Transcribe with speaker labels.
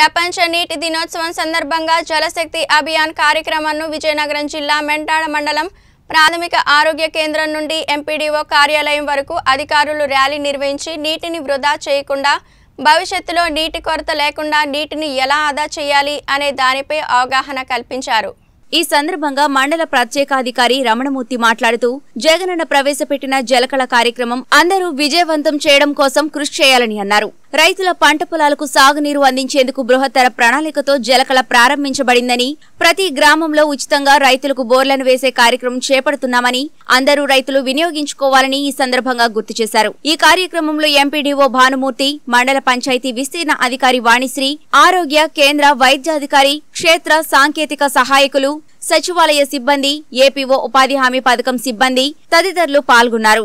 Speaker 1: ప్రపంచ నీటి దినోత్సవం సందర్భంగా జలశక్తి అభియాన్ కార్యక్రమాన్ని విజయనగరం జిల్లా మెంటాడ మండలం ప్రాథమిక ఆరోగ్య కేంద్రం నుండి ఎంపీడీఓ కార్యాలయం వరకు అధికారులు ర్యాలీ నిర్వహించి నీటిని వృధా చేయకుండా భవిష్యత్తులో నీటి కొరత లేకుండా నీటిని ఎలా ఆదా చేయాలి అనే దానిపై అవగాహన కల్పించారు.
Speaker 2: ఈ సందర్భంగా మండల ప్రత్యేకాధికారి రమణమూర్తి మాట్లాడుతూ జగనన్న ప్రవేశపెట్టిన జలకళ కార్యక్రమం అందరూ విజయవంతం చేయడం కోసం కృషి చేయాలని అన్నారు. రైతుల పంట పొలాలకు సాగునీరు అందించేందుకు బృహత్తర ప్రణాళికతో జలకళ ప్రారంభించబడిందని ప్రతి గ్రామంలో ఉచితంగా రైతులకు బోర్లను వేసే కార్యక్రమం చేపడుతున్నామని అందరూ రైతులు వినియోగించుకోవాలని ఈ సందర్భంగా గుర్తు చేశారు. ఈ కార్యక్రమంలో ఎంపీడీఓ భానుమూర్తి మండల పంచాయతీ విస్తీర్ణ అధికారి వాణిశ్రీ ఆరోగ్య కేంద్ర వైద్యాధికారి క్షేత్ర సాంకేతిక సహాయకులు సచివాలయ సిబ్బంది ఏపీఓ ఉపాధి హామీ పథకం సిబ్బంది తదితరులు పాల్గొన్నారు.